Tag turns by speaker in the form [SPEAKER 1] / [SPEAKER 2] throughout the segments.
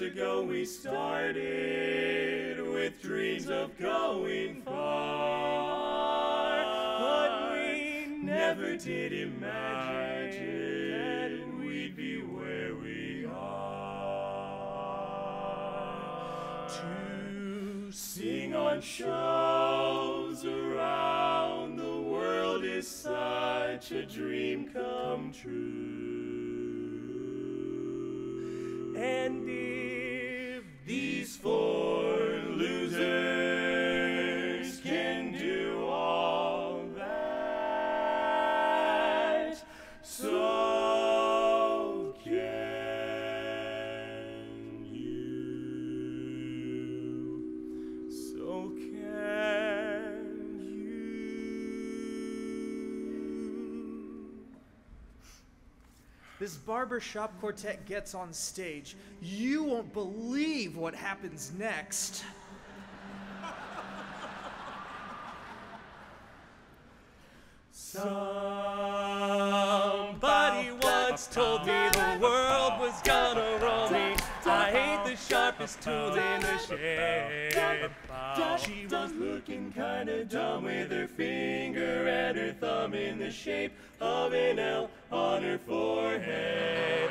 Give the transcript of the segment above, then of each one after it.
[SPEAKER 1] years ago we started with dreams of going far, but we never did imagine we'd be where we are. To sing on shows around the world is such a dream come true.
[SPEAKER 2] This barbershop quartet gets on stage. You won't believe what happens next.
[SPEAKER 1] Somebody once told me the world was gonna roll me. I hate the sharpest tool in the shed. She was looking kinda dumb with her finger and thumb in the shape of an L on her forehead.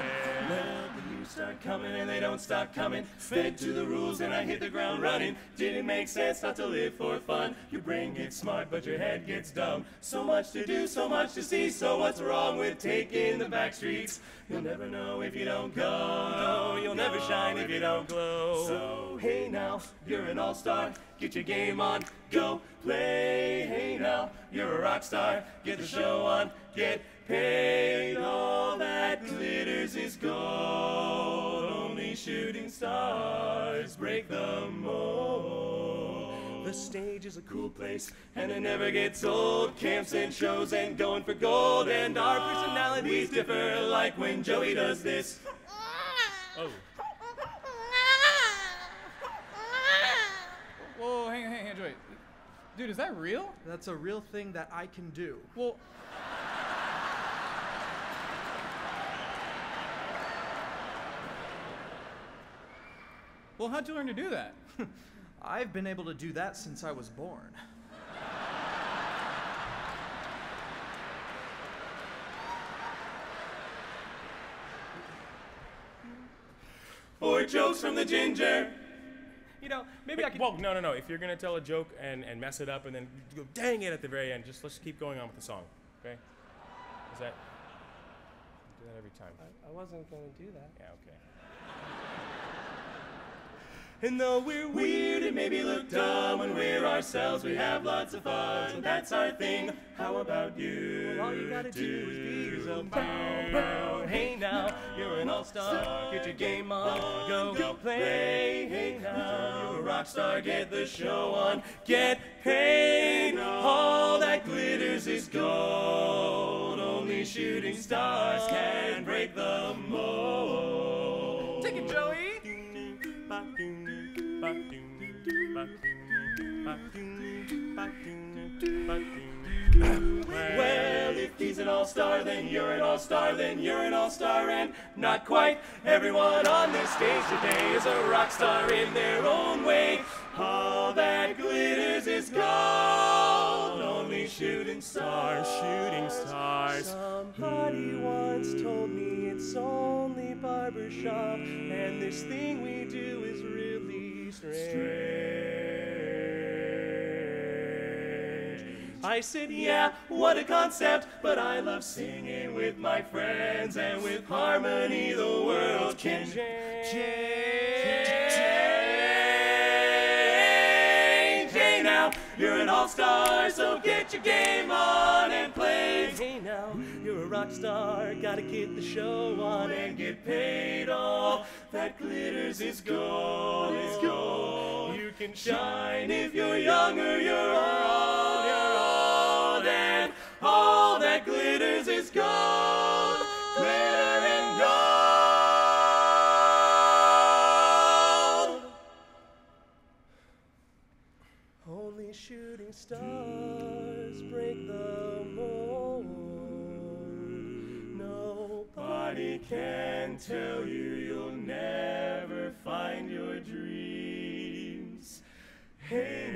[SPEAKER 1] Well, the start coming and they don't stop coming. Fed to the rules and I hit the ground running. Didn't make sense not to live for fun. Your brain gets smart, but your head gets dumb. So much to do, so much to see. So what's wrong with taking the back streets? You'll never know if you don't go. You'll never shine if you don't glow. So hey now, you're an all-star. Get your game on, go play. Hey now, you're a rock star. Get the show on, get paid. All that glitters is gold. Only shooting stars break the mold. The stage is a cool place, and it never gets old. Camps and shows and going for gold, and our personalities differ, like when Joey does this. Oh.
[SPEAKER 3] Whoa, hang on, hang on, Joey. Dude, is that real?
[SPEAKER 2] That's a real thing that I can do.
[SPEAKER 3] Well, well, how'd you learn to do that?
[SPEAKER 2] I've been able to do that since I was born.
[SPEAKER 1] Or jokes from the ginger.
[SPEAKER 3] You know, maybe I could.
[SPEAKER 4] Well, no, no, no. If you're gonna tell a joke and, and mess it up and then go dang it at the very end, just let's keep going on with the song, okay? Is that? Do that every time.
[SPEAKER 1] I wasn't gonna do that.
[SPEAKER 4] Yeah, okay.
[SPEAKER 1] And though we're weird and maybe look dumb when we're ourselves, we have lots of fun. That's our thing. How about you? all you gotta do is be yourself. Bow, bow. Hey now, you're an all-star. Get your game on. Go, go play. Hey now, you're rock star. Get the show on. Get paid. All that glitters is gold. Only shooting stars can break the mold.
[SPEAKER 2] Take it, Joey!
[SPEAKER 1] Well, if he's an all-star, then you're an all-star, then you're an all-star, and not quite everyone on this stage today is a rock star in their own way. All that glitters is gold, only shooting stars, shooting stars. Somebody once told me it's only barbershop, and this thing we do is really strange. I said, yeah, what a concept, but I love singing with my friends, and with harmony the world can change. Hey now, you're an all-star, so get your game on and play. Hey now, you're a rock star, gotta get the show on and get paid. All that glitters is gold, is gold. You can shine if you're young or you're old, that glitters is gold, glitter and gold. Only shooting stars break the mold. Nobody can tell you you'll never find your dreams. Out.